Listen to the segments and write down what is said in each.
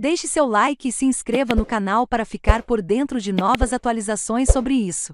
Deixe seu like e se inscreva no canal para ficar por dentro de novas atualizações sobre isso.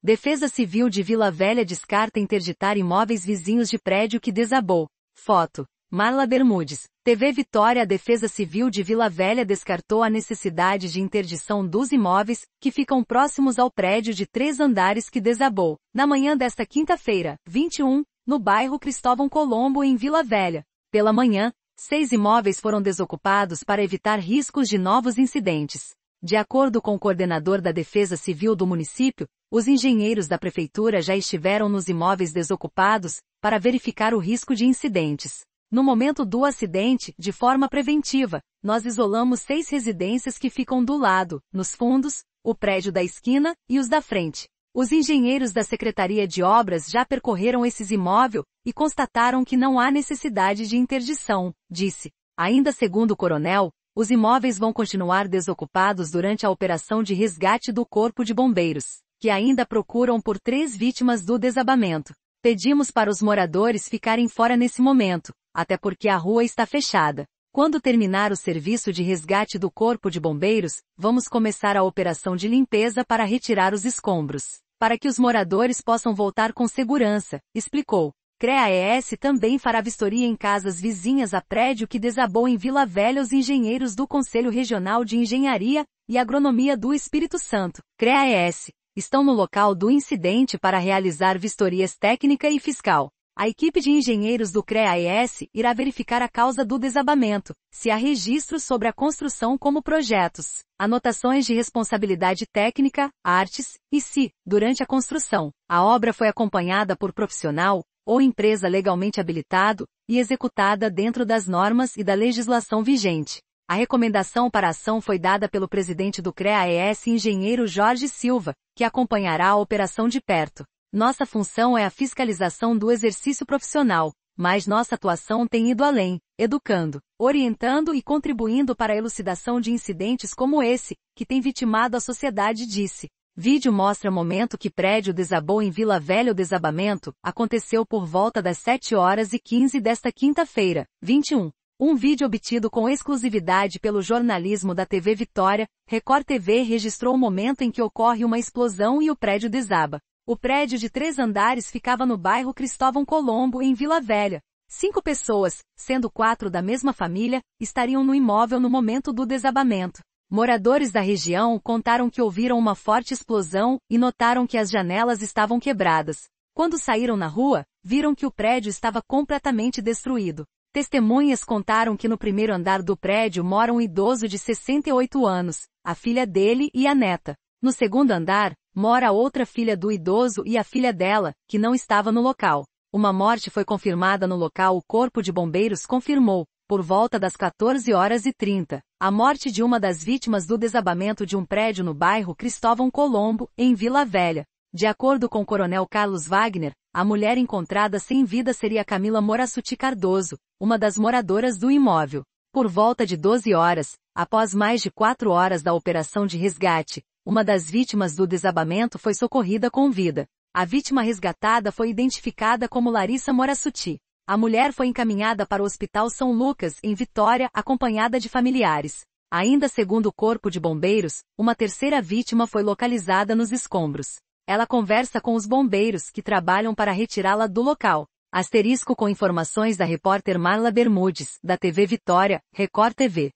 Defesa Civil de Vila Velha descarta interditar imóveis vizinhos de prédio que desabou. Foto. Marla Bermudes. TV Vitória A Defesa Civil de Vila Velha descartou a necessidade de interdição dos imóveis, que ficam próximos ao prédio de três andares que desabou, na manhã desta quinta-feira, 21, no bairro Cristóvão Colombo, em Vila Velha. Pela manhã, seis imóveis foram desocupados para evitar riscos de novos incidentes. De acordo com o coordenador da Defesa Civil do município, os engenheiros da prefeitura já estiveram nos imóveis desocupados para verificar o risco de incidentes. No momento do acidente, de forma preventiva, nós isolamos seis residências que ficam do lado, nos fundos, o prédio da esquina e os da frente. Os engenheiros da Secretaria de Obras já percorreram esses imóveis e constataram que não há necessidade de interdição, disse. Ainda segundo o coronel, os imóveis vão continuar desocupados durante a operação de resgate do Corpo de Bombeiros, que ainda procuram por três vítimas do desabamento. Pedimos para os moradores ficarem fora nesse momento, até porque a rua está fechada. Quando terminar o serviço de resgate do Corpo de Bombeiros, vamos começar a operação de limpeza para retirar os escombros, para que os moradores possam voltar com segurança, explicou. CREA-ES também fará vistoria em casas vizinhas a prédio que desabou em Vila Velha os engenheiros do Conselho Regional de Engenharia e Agronomia do Espírito Santo, CREA-ES, estão no local do incidente para realizar vistorias técnica e fiscal. A equipe de engenheiros do CREA-ES irá verificar a causa do desabamento, se há registros sobre a construção como projetos, anotações de responsabilidade técnica, artes, e se, durante a construção, a obra foi acompanhada por profissional, ou empresa legalmente habilitado, e executada dentro das normas e da legislação vigente. A recomendação para a ação foi dada pelo presidente do CREA-ES engenheiro Jorge Silva, que acompanhará a operação de perto. Nossa função é a fiscalização do exercício profissional, mas nossa atuação tem ido além, educando, orientando e contribuindo para a elucidação de incidentes como esse, que tem vitimado a sociedade disse. Vídeo mostra momento que prédio desabou em Vila Velha. O desabamento aconteceu por volta das 7 horas e 15 desta quinta-feira, 21. Um vídeo obtido com exclusividade pelo jornalismo da TV Vitória, Record TV registrou o momento em que ocorre uma explosão e o prédio desaba. O prédio de três andares ficava no bairro Cristóvão Colombo, em Vila Velha. Cinco pessoas, sendo quatro da mesma família, estariam no imóvel no momento do desabamento. Moradores da região contaram que ouviram uma forte explosão e notaram que as janelas estavam quebradas. Quando saíram na rua, viram que o prédio estava completamente destruído. Testemunhas contaram que no primeiro andar do prédio mora um idoso de 68 anos, a filha dele e a neta. No segundo andar, mora outra filha do idoso e a filha dela, que não estava no local. Uma morte foi confirmada no local. O Corpo de Bombeiros confirmou, por volta das 14 horas e 30, a morte de uma das vítimas do desabamento de um prédio no bairro Cristóvão Colombo, em Vila Velha. De acordo com o coronel Carlos Wagner, a mulher encontrada sem vida seria Camila Morassuti Cardoso, uma das moradoras do imóvel. Por volta de 12 horas, após mais de quatro horas da operação de resgate, uma das vítimas do desabamento foi socorrida com vida. A vítima resgatada foi identificada como Larissa Morassuti. A mulher foi encaminhada para o Hospital São Lucas, em Vitória, acompanhada de familiares. Ainda segundo o Corpo de Bombeiros, uma terceira vítima foi localizada nos escombros. Ela conversa com os bombeiros que trabalham para retirá-la do local. Asterisco com informações da repórter Marla Bermudes, da TV Vitória, Record TV.